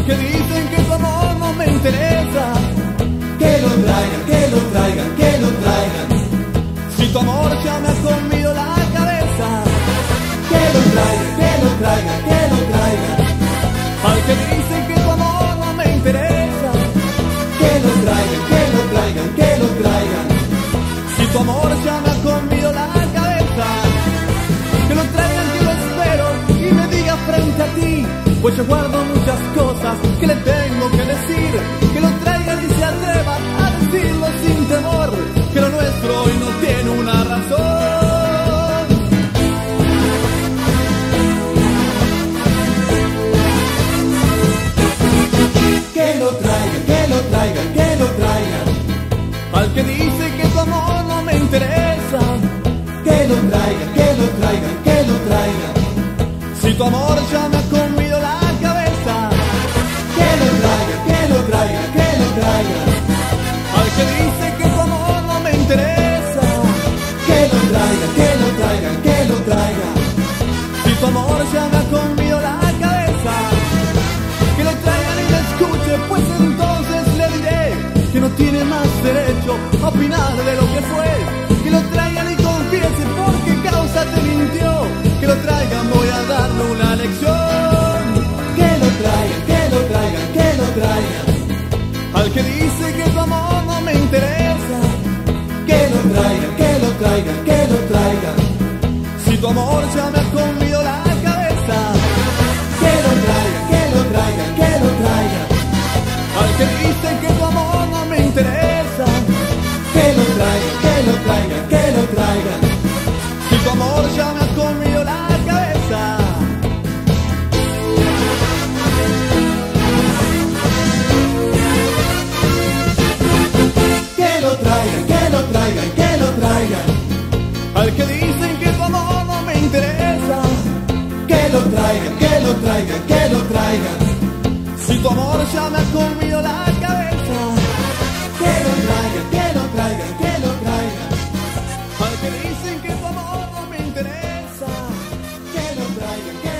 dicen que tu amor no me interesa, Que lo traigan, que lo traigan, que lo traigan. si tu amor ya me ha comido la cabeza, Que lo traigan, que lo traigan, que lo traigan. al que dicen que tu amor no me interesa, Que lo traigan, que lo traigan, que lo traigan. si tu amor ya me ha comido la cabeza, que lo traigan, que lo espero y me diga frente a ti, pues yo guardo que dice que tu amor no me interesa, Que lo traigan, que lo traigan, que lo traigan. si tu amor ya me ha comido la cabeza, Que lo traigan, que lo traigan, que lo traigan. al que dice que tu amor no me interesa, Que lo traigan, que lo traigan, que lo traigan. si tu amor ya me ha comido la cabeza, que lo traigan y lo escuche, pues entonces le diré que no tiene más que dice que tu amor no me interesa, Que lo traigan, que lo traigan, que lo traigan. si tu amor ya me ha comido la cabeza, Que lo traigan, que lo traigan, que lo traigan. al que dice que tu amor no me interesa, Que lo traigan, que lo traigan, que lo traigan. si tu amor ya me ha traigan, que lo traigan. Al que dicen que su amor no me interesa. Que lo traigan, que lo traigan, que lo traigan. Si tu amor ya me ha comido la cabeza. Que lo traigan, que lo traigan, que lo traigan. Al que dicen que su amor no me interesa. Que lo traigan, que